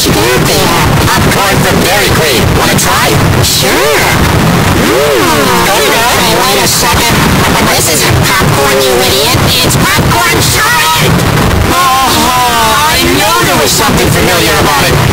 Sure they are. Popcorn from Dairy Queen. Wanna try? Sure. Mmm. Go to. Wait a second. This isn't popcorn, you idiot. It's popcorn shrimp. Oh, uh-huh. I knew there was something familiar about it.